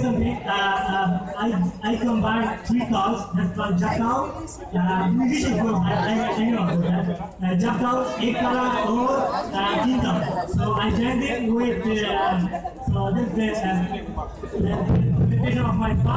say. Uh, uh, I, I combine three calls. That's called Jackal. Uh, musician. I, I, know about that. Uh, Jackal, Ekala, or uh, Kingdom. So I joined it with, uh, so this is the, uh, the, the, of my father.